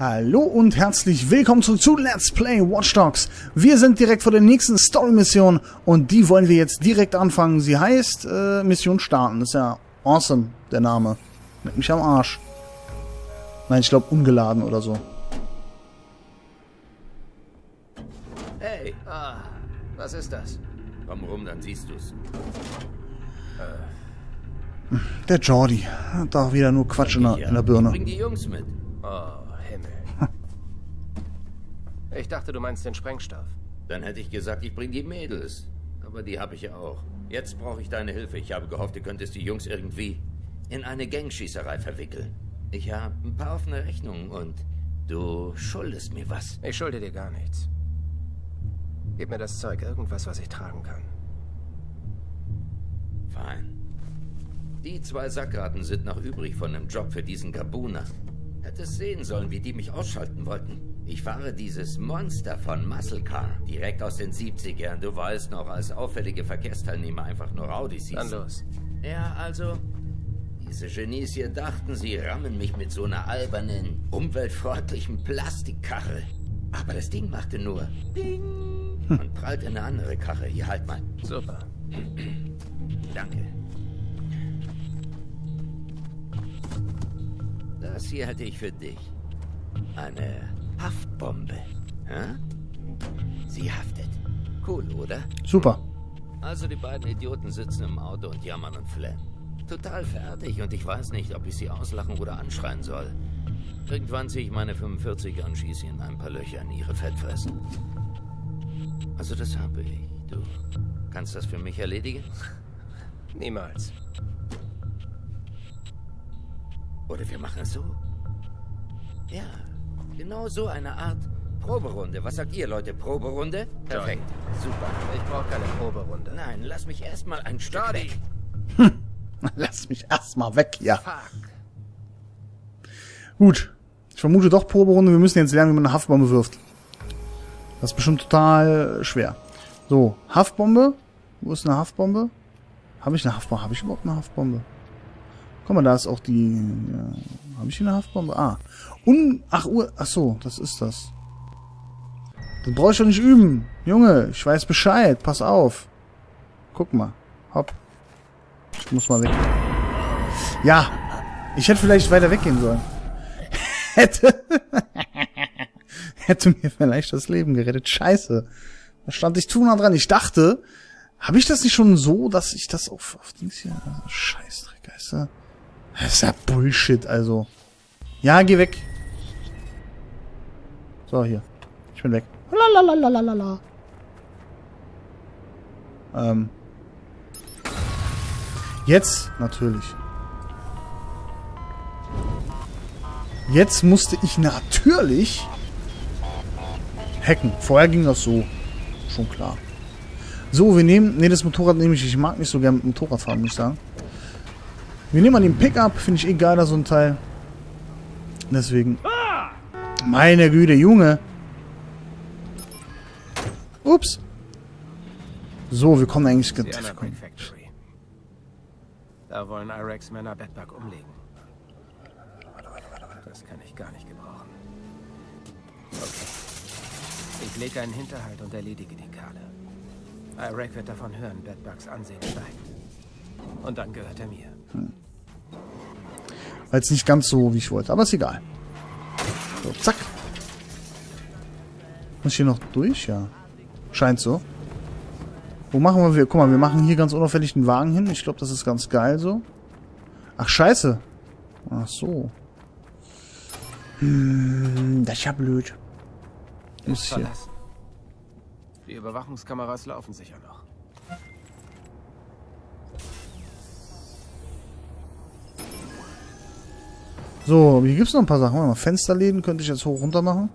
Hallo und herzlich willkommen zurück zu Let's Play Watch Dogs. Wir sind direkt vor der nächsten Story-Mission und die wollen wir jetzt direkt anfangen. Sie heißt äh, Mission starten. ist ja awesome, der Name. Leck mich am Arsch. Nein, ich glaube ungeladen oder so. Hey, ah, was ist das? Komm rum, dann siehst du's. Der Jordi. Hat doch wieder nur Quatsch in der, in der Birne. Bring die Jungs mit. Oh. Ich dachte, du meinst den Sprengstoff. Dann hätte ich gesagt, ich bring die Mädels. Aber die habe ich ja auch. Jetzt brauche ich deine Hilfe. Ich habe gehofft, du könntest die Jungs irgendwie in eine Gangschießerei verwickeln. Ich habe ein paar offene Rechnungen und du schuldest mir was. Ich schulde dir gar nichts. Gib mir das Zeug, irgendwas, was ich tragen kann. Fein. Die zwei Sackraten sind noch übrig von einem Job für diesen Gabuna. Hättest sehen sollen, wie die mich ausschalten wollten. Ich fahre dieses Monster von Muscle Car, direkt aus den 70ern. Du weißt noch, als auffällige Verkehrsteilnehmer einfach nur Audis hieß. Dann los. Ja, also, diese Genies hier dachten, sie rammen mich mit so einer albernen, umweltfreundlichen Plastikkarre. Aber das Ding machte nur Ding und prallte eine andere Karre. Hier, halt mal. Super. Danke. Das hier hätte ich für dich. Eine Haftbombe. Hä? Sie haftet. Cool, oder? Super. Also die beiden Idioten sitzen im Auto und jammern und flennen. Total fertig und ich weiß nicht, ob ich sie auslachen oder anschreien soll. Irgendwann ziehe ich meine 45er und schieße ihnen ein paar Löcher in ihre Fettfressen. Also das habe ich. Du kannst das für mich erledigen? Niemals. Oder wir machen es so. Ja, genau so eine Art Proberunde. Was sagt ihr, Leute? Proberunde? Perfekt. Super. Ich brauche keine Proberunde. Nein, lass mich erstmal ein Stück weg. Lass mich erstmal weg, ja. Fuck. Gut. Ich vermute doch Proberunde. Wir müssen jetzt lernen, wie man eine Haftbombe wirft. Das ist bestimmt total schwer. So, Haftbombe. Wo ist eine Haftbombe? Habe ich eine Haftbombe? Habe ich überhaupt eine Haftbombe? Guck mal, da ist auch die... Ja, Habe ich hier eine Haftbombe? Ah. Un... Ach, Uhr... Ach so, das ist das. Das brauche ich doch nicht üben. Junge, ich weiß Bescheid. Pass auf. Guck mal. Hopp. Ich muss mal weg. Ja. Ich hätte vielleicht weiter weggehen sollen. hätte... hätte mir vielleicht das Leben gerettet. Scheiße. Da stand ich zu nah dran. Ich dachte, habe ich das nicht schon so, dass ich das auf, auf Dings hier... Also, Scheißdreck, weißt du? Das ist ja Bullshit, also. Ja, geh weg. So, hier. Ich bin weg. Lalalalalalala. Ähm. Jetzt, natürlich. Jetzt musste ich natürlich hacken. Vorher ging das so. Schon klar. So, wir nehmen... Ne, das Motorrad nehme ich. Ich mag nicht so gern mit Motorrad fahren, muss ich sagen. Wir nehmen mal den Pickup. Finde ich eh geiler, so ein Teil. Deswegen... Meine Güte, Junge. Ups. So, wir kommen eigentlich... Anacrine Factory. Da wollen Irex Männer Bedbug umlegen. Das kann ich gar nicht gebrauchen. Okay. Ich lege einen Hinterhalt und erledige die Kerle. Iraq wird davon hören, Bedbugs Ansehen steigt. Und dann gehört er mir. War jetzt nicht ganz so, wie ich wollte. Aber ist egal. So, zack. Muss ich hier noch durch? Ja. Scheint so. Wo machen wir? Guck mal, wir machen hier ganz unauffällig den Wagen hin. Ich glaube, das ist ganz geil so. Ach, scheiße. Ach so. Hm, das ist ja blöd. Ist hier. Die Überwachungskameras laufen sicher noch. So, hier gibt's noch ein paar Sachen. Warte mal, Fensterläden könnte ich jetzt hoch runter machen.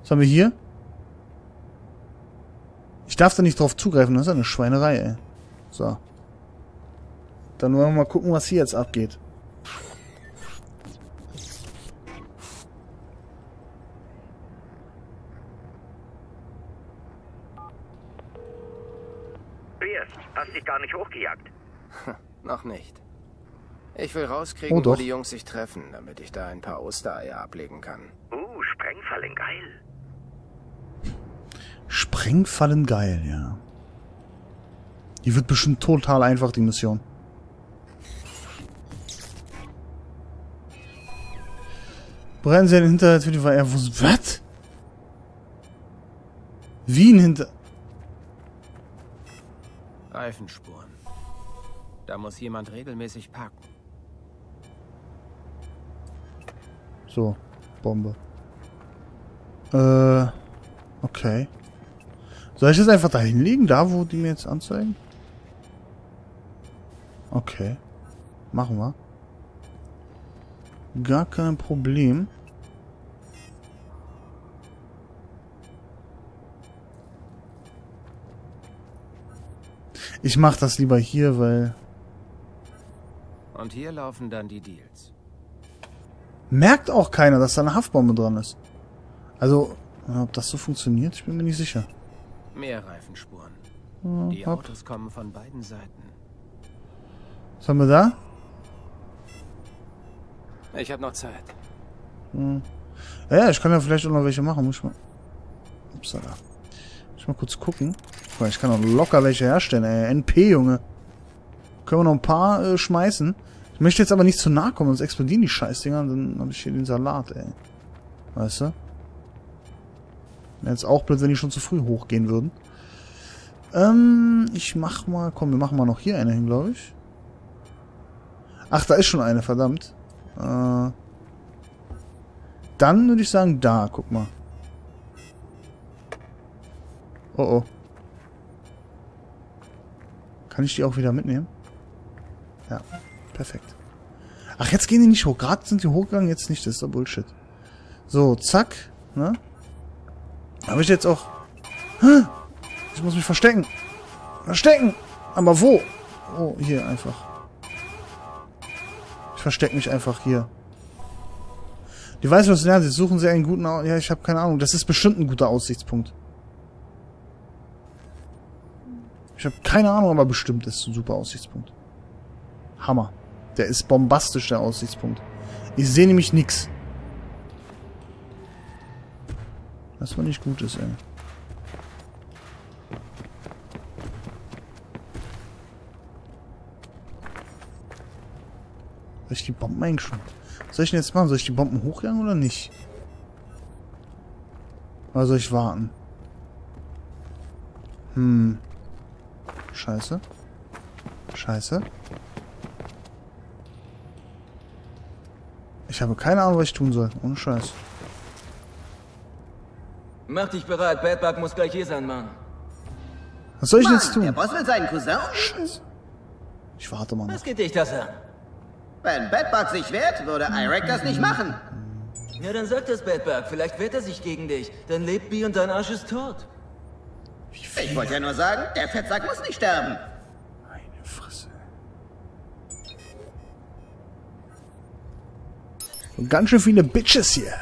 Was haben wir hier? Ich darf da nicht drauf zugreifen, das ist eine Schweinerei, ey. So. Dann wollen wir mal gucken, was hier jetzt abgeht. Pierce, hast dich gar nicht hochgejagt. Noch nicht. Ich will rauskriegen, Oh, wo die Jungs sich treffen, damit ich da ein paar Ostereier ablegen kann. Uh, Sprengfallen geil. Sprengfallen geil, ja. Die wird bestimmt total einfach, die Mission. Brennen Sie ein Hinterhalt für die Weihe. Was? Wie ein Hinter... Reifenspuren. Da muss jemand regelmäßig parken. So, Bombe. Äh, okay. Soll ich das einfach da hinlegen, da wo die mir jetzt anzeigen? Okay. Machen wir. Gar kein Problem. Ich mach das lieber hier, weil... Und hier laufen dann die Deals. Merkt auch keiner, dass da eine Haftbombe dran ist. Also, ob das so funktioniert, ich bin mir nicht sicher. Mehr Reifenspuren. Ja, Die hopp. Autos kommen von beiden Seiten. Was haben wir da? Ich habe noch Zeit. Ja, ja, ich kann ja vielleicht auch noch welche machen. Muss ich mal. Upsala. Muss ich mal kurz gucken. Ich kann auch locker welche herstellen, ey. NP, Junge. Können wir noch ein paar äh, schmeißen. Ich möchte jetzt aber nicht zu nahe kommen, sonst explodieren die Scheißdinger dann habe ich hier den Salat, ey. Weißt du? Wäre jetzt auch blöd, wenn die schon zu früh hochgehen würden. Ähm, ich mach mal, komm, wir machen mal noch hier eine hin, glaube ich. Ach, da ist schon eine, verdammt. Äh, dann würde ich sagen, da, guck mal. Oh oh. Kann ich die auch wieder mitnehmen? Ja, perfekt. Ach, jetzt gehen die nicht hoch. Gerade sind die hochgegangen, jetzt nicht. Das ist doch Bullshit. So, zack. Ne? Habe ich jetzt auch... Ich muss mich verstecken. Verstecken! Aber wo? Oh, hier einfach. Ich verstecke mich einfach hier. Die weiß, was lernen. Sie suchen sie einen guten... Au ja, ich habe keine Ahnung. Das ist bestimmt ein guter Aussichtspunkt. Ich habe keine Ahnung, aber bestimmt ist ein super Aussichtspunkt. Hammer. Der ist bombastisch, der Aussichtspunkt. Ich sehe nämlich nix. Was mal nicht gut ist, ey. Soll ich die Bomben eigentlich schon... Was soll ich denn jetzt machen? Soll ich die Bomben hochjagen oder nicht? Oder soll ich warten? Hm. Scheiße. Scheiße. Ich habe keine Ahnung, was ich tun soll. Ohne Scheiß. Mach dich bereit, Bad Bug muss gleich hier sein, Mann. Was soll ich Mann, jetzt der tun? Boss will seinen Cousin? Scheiße. Ich warte mal noch. Was geht dich das an? Wenn Bedbug sich wehrt, würde Irek das nicht machen. Ja, dann sag das Bad Bug. Vielleicht wehrt er sich gegen dich. Dann lebt B und dein Arsch ist tot. Ich wollte ja nur sagen, der Fettsack muss nicht sterben. Meine Fresse. Und ganz schön viele Bitches hier.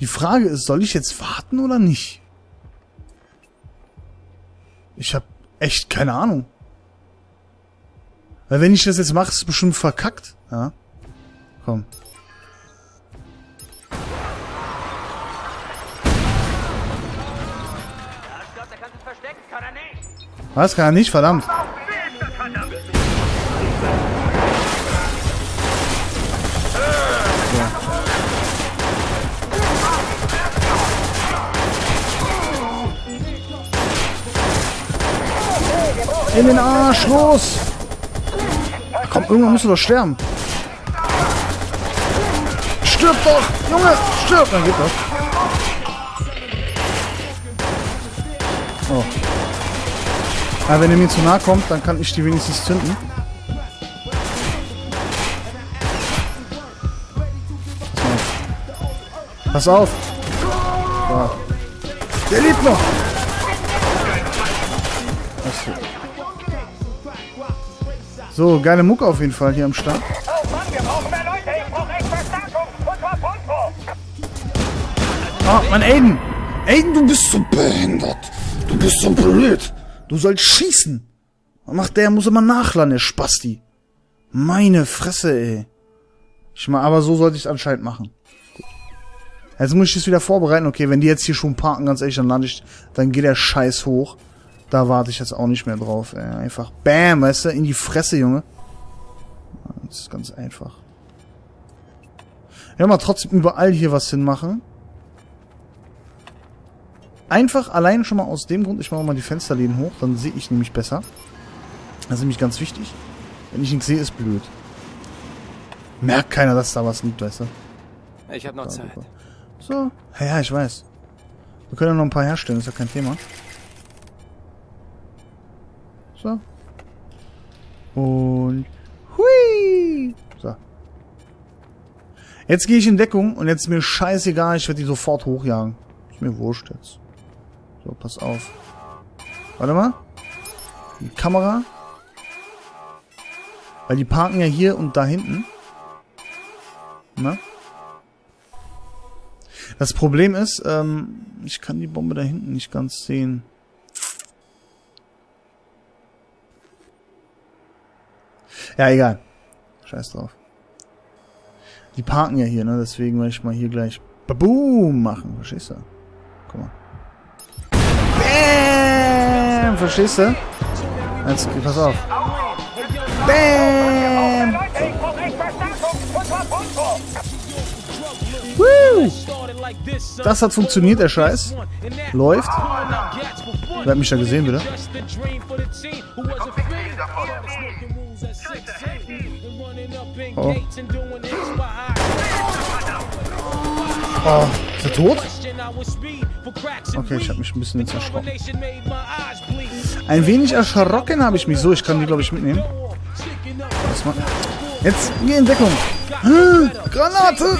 Die Frage ist, soll ich jetzt warten oder nicht? Ich habe echt keine Ahnung. Weil wenn ich das jetzt mache, ist es bestimmt verkackt. Ja. Komm. Was? Kann er nicht? Verdammt. In den Arsch, los! Komm, irgendwann musst du doch sterben. Stirb doch! Junge, stirb! Dann geht das. Oh. Ja, wenn er mir zu nahe kommt, dann kann ich die wenigstens zünden. Pass auf! So. Der lebt noch! Achso. So, geile Mucke auf jeden Fall hier am Start. Oh Mann, wir brauchen mehr Leute. Ich brauche echt Verstärkung. Und zwar pronto. Oh, mein Aiden! Aiden, du bist so behindert. Du bist so blöd. Du sollst schießen. Was macht der? Muss immer nachladen, der Spasti. Meine Fresse, ey. Ich mal, aber so sollte ich es anscheinend machen. Jetzt muss ich das wieder vorbereiten. Okay, wenn die jetzt hier schon parken, ganz ehrlich, dann lande ich, dann geht der Scheiß hoch. Da warte ich jetzt auch nicht mehr drauf, ey. Einfach BAM, weißt du, in die Fresse, Junge. Das ist ganz einfach. Ja, mal trotzdem überall hier was hinmachen. Einfach allein schon mal aus dem Grund, ich mache mal die Fensterläden hoch, dann sehe ich nämlich besser. Das ist nämlich ganz wichtig. Wenn ich nichts sehe, ist blöd. Merkt keiner, dass da was liegt, weißt du? Ich habe noch Zeit. So. Ja, ja, ich weiß. Wir können ja noch ein paar herstellen, ist ja kein Thema. So. Und. Hui! So. Jetzt gehe ich in Deckung und jetzt ist mir scheißegal, ich werde die sofort hochjagen. Ist mir wurscht jetzt. So, pass auf. Warte mal. Die Kamera. Weil die parken ja hier und da hinten. Ne? Das Problem ist, ähm, ich kann die Bombe da hinten nicht ganz sehen. Ja, egal. Scheiß drauf. Die parken ja hier, ne? Deswegen werde ich mal hier gleich Baboom machen. Verstehst du? Guck mal. Bam! Verstehst du? Jetzt, pass auf. Bam! Das hat funktioniert, der Scheiß. Läuft. Wer hat mich da gesehen, bitte? Oh. Oh, ist er tot? Okay, ich habe mich ein bisschen erschrocken. Ein wenig erschrocken habe ich mich. So, ich kann die, glaube ich, mitnehmen. Jetzt, geh in Deckung. Hm, Granate!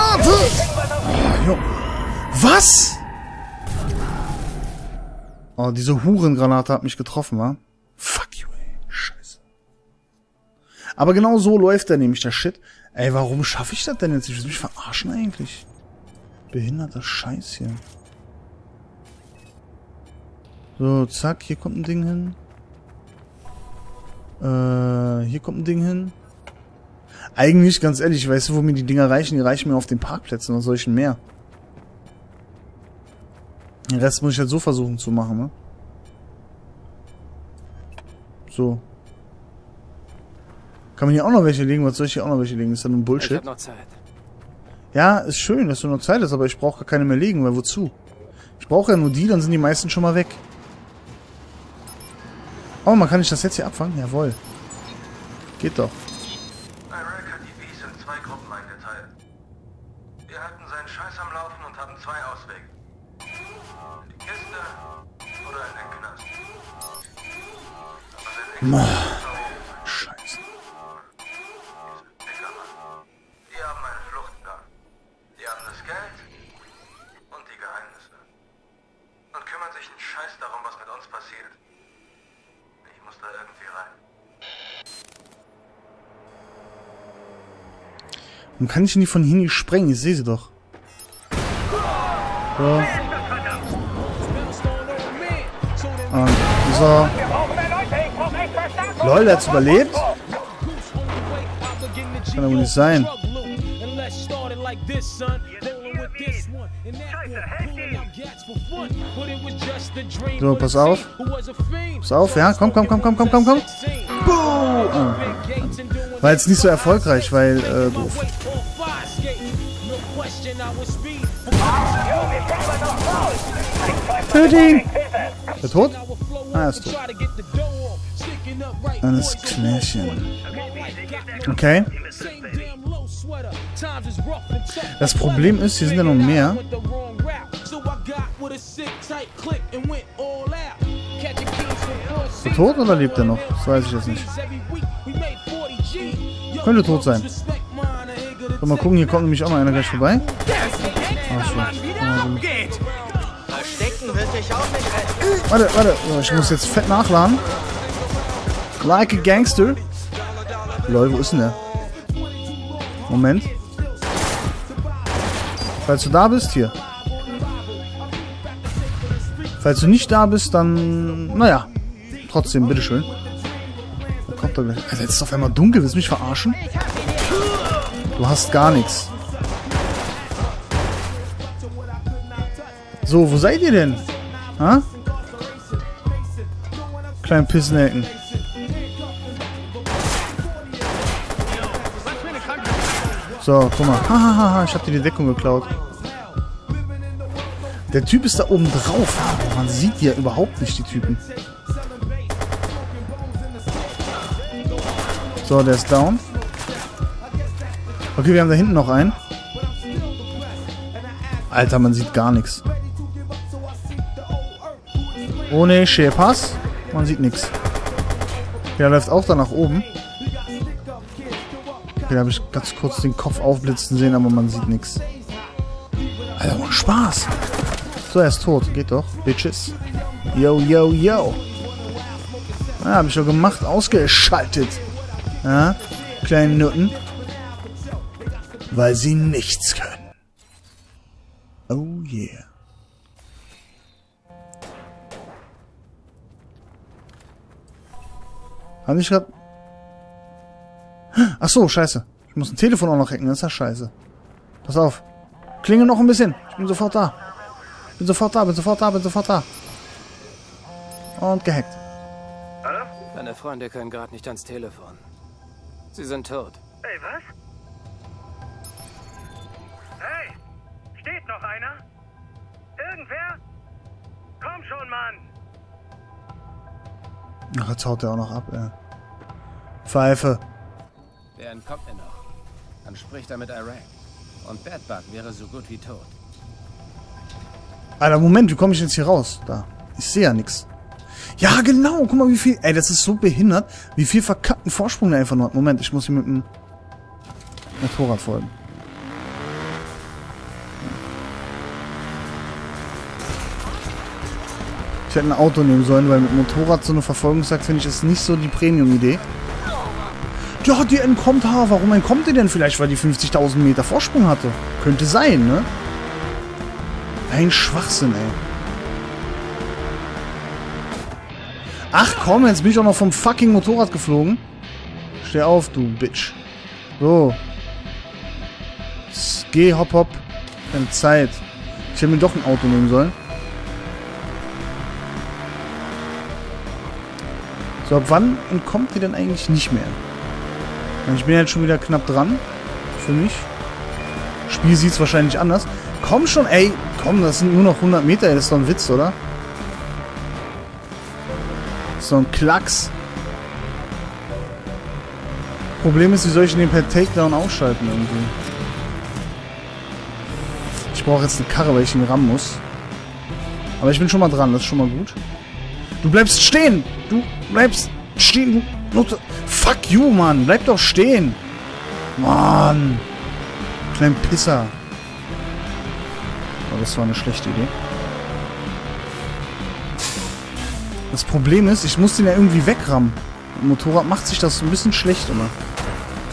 Granate! Was? Oh, diese Hurengranate hat mich getroffen, wa? Fuck you, ey. Scheiße. Aber genau so läuft der nämlich, der Shit. Ey, warum schaffe ich das denn jetzt? Ich will mich verarschen eigentlich. Behinderter Scheiß hier. So, zack, hier kommt ein Ding hin. Äh, hier kommt ein Ding hin. Eigentlich, ganz ehrlich, weißt du, wo mir die Dinger reichen? Die reichen mir auf den Parkplätzen oder solchen mehr. Den Rest muss ich halt so versuchen zu machen, ne? So. Kann man hier auch noch welche legen? Was soll ich hier auch noch welche legen? Ist das Ich Bullshit? habe noch Zeit. Ja, ist schön, dass du noch Zeit hast, aber ich brauche gar keine mehr legen, weil wozu? Ich brauche ja nur die, dann sind die meisten schon mal weg. Oh, man kann nicht das jetzt hier abfangen? Jawohl. Geht doch. Scheiße. Die haben einen Fluchtplan. Die haben das Geld und die Geheimnisse. Und kümmern sich einen Scheiß darum, was mit uns passiert. Ich muss da irgendwie rein. Warum kann ich denn von hier nicht sprengen? Ich sehe sie doch. So. Und so. Lol, der hat's überlebt? Kann aber nicht sein. So, pass auf. Pass auf, ja. Komm, komm, komm, komm, komm, komm, komm. Ah. War jetzt nicht so erfolgreich, weil, äh, doof. Töte ihn! Ist er tot? Ah, er ist tot. Alles Klärchen. Okay. Das Problem ist, hier sind ja noch mehr. Ist er tot oder lebt er noch? Das weiß ich jetzt nicht. Könnte tot sein. So, mal gucken, hier kommt nämlich auch noch einer gleich vorbei. Ach retten. Warte, warte. Ich muss jetzt fett nachladen. Like a Gangster. Lol, wo ist denn der? Moment. Falls du da bist, hier. Falls du nicht da bist, dann... Naja. Trotzdem, bitteschön. Da kommt er gleich. Alter, jetzt ist es auf einmal dunkel. Willst du mich verarschen? Du hast gar nichts. So, wo seid ihr denn? Ha? Kleinen Pissnecken. So, guck mal. Hahaha, ich hab dir die Deckung geklaut. Der Typ ist da oben drauf. Man sieht ja überhaupt nicht, die Typen. So, der ist down. Okay, wir haben da hinten noch einen. Alter, man sieht gar nichts. Ohne Schepass. Man sieht nichts. Der läuft auch da nach oben. Da habe ich ganz kurz den Kopf aufblitzen sehen, aber man sieht nichts. Alter, macht Spaß. So, er ist tot. Geht doch. Bitches. Yo, yo, yo. Ah, habe ich schon gemacht. Ausgeschaltet. Ja, kleinen Nutten. Weil sie nichts können. Oh yeah. Hab ich grad... Ach so, scheiße. Ich muss ein Telefon auch noch hacken, das ist ja scheiße. Pass auf. Klingel noch ein bisschen. Ich bin sofort da. Bin sofort da, bin sofort da, bin sofort da. Und gehackt. Deine Freunde können gerade nicht ans Telefon. Sie sind tot. Ey, was? Hey! Steht noch einer? Irgendwer? Komm schon, Mann! Ach, jetzt haut der auch noch ab, ey. Pfeife. Der entkommt mir noch. Dann spricht er mit Iraq. Und Badbug wäre so gut wie tot. Alter, Moment, wie komme ich jetzt hier raus? Da. Ich sehe ja nichts. Ja, genau. Guck mal, wie viel... Ey, das ist so behindert, wie viel verkackten Vorsprung der einfach nur hat. Moment, ich muss hier mit dem Motorrad folgen. Ich hätte ein Auto nehmen sollen, weil mit Motorrad so eine Verfolgungsjagd finde ich ist nicht so die Premium-Idee. Ja, die entkommt, ha, warum entkommt die denn? Vielleicht, weil die 50.000 Meter Vorsprung hatte. Könnte sein, ne? Ein Schwachsinn, ey. Ach komm, jetzt bin ich auch noch vom fucking Motorrad geflogen. Steh auf, du Bitch. So. Jetzt Geh, hopp, hopp. Keine Zeit. Ich hätte mir doch ein Auto nehmen sollen. So, ab wann entkommt die denn eigentlich nicht mehr? Ich bin jetzt schon wieder knapp dran. Für mich. Spiel sieht es wahrscheinlich anders. Komm schon, ey. Komm, das sind nur noch 100 Meter. Das ist doch ein Witz, oder? So ein Klacks. Problem ist, wie soll ich den per Takedown ausschalten irgendwie? Ich brauche jetzt eine Karre, weil ich ihn rammen muss. Aber ich bin schon mal dran, das ist schon mal gut. Du bleibst stehen! Du bleibst stehen, du. Fuck you, Mann! Bleib doch stehen! Mann! Klein Pisser. Oh, das war eine schlechte Idee. Das Problem ist, ich muss den ja irgendwie wegrammen. Dem Motorrad macht sich das ein bisschen schlecht immer.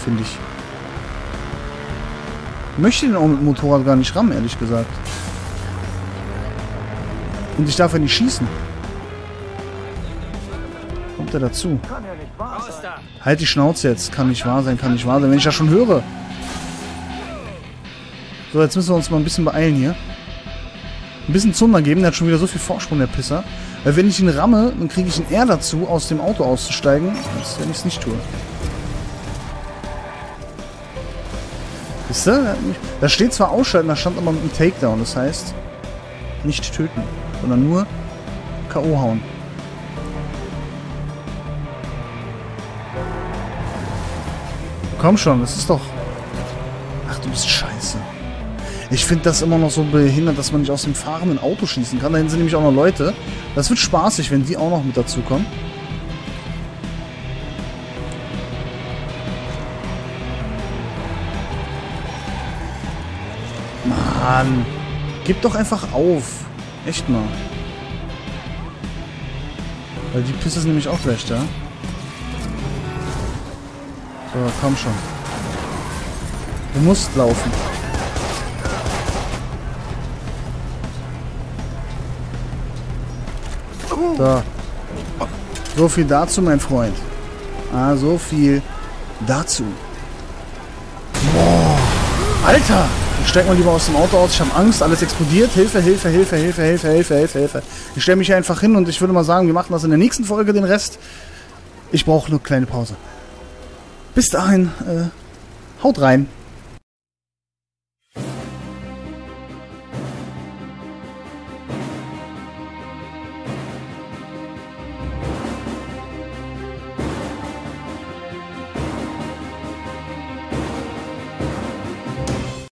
Finde ich. Ich möchte den auch mit dem Motorrad gar nicht rammen, ehrlich gesagt. Und ich darf ja nicht schießen. Kommt er dazu? Halt die Schnauze jetzt. Kann nicht wahr sein, kann nicht wahr sein. Wenn ich das schon höre. So, jetzt müssen wir uns mal ein bisschen beeilen hier. Ein bisschen Zunder geben. Der hat schon wieder so viel Vorsprung, der Pisser. Weil wenn ich ihn ramme, dann kriege ich ihn eher dazu, aus dem Auto auszusteigen, als wenn ich es nicht tue. Wisst ihr? Da steht zwar ausschalten, da stand aber mit einem Takedown. Das heißt, nicht töten, sondern nur K.O. hauen. Komm schon, das ist doch... Ach, du bist scheiße. Ich finde das immer noch so behindert, dass man nicht aus dem fahrenden Auto schießen kann. Da hinten sind nämlich auch noch Leute. Das wird spaßig, wenn die auch noch mit dazukommen. Mann. Gib doch einfach auf. Echt mal. Weil die Pisse sind nämlich auch gleich da. So, komm schon. Du musst laufen. So. So viel dazu, mein Freund. Ah, so viel dazu. Boah. Alter! Ich steig mal lieber aus dem Auto aus. Ich habe Angst. Alles explodiert. Hilfe, Hilfe, Hilfe, Hilfe, Hilfe, Hilfe, Hilfe, Hilfe. Ich stelle mich hier einfach hin und ich würde mal sagen, wir machen das in der nächsten Folge, den Rest. Ich brauche eine kleine Pause. Bis dahin, äh, haut rein.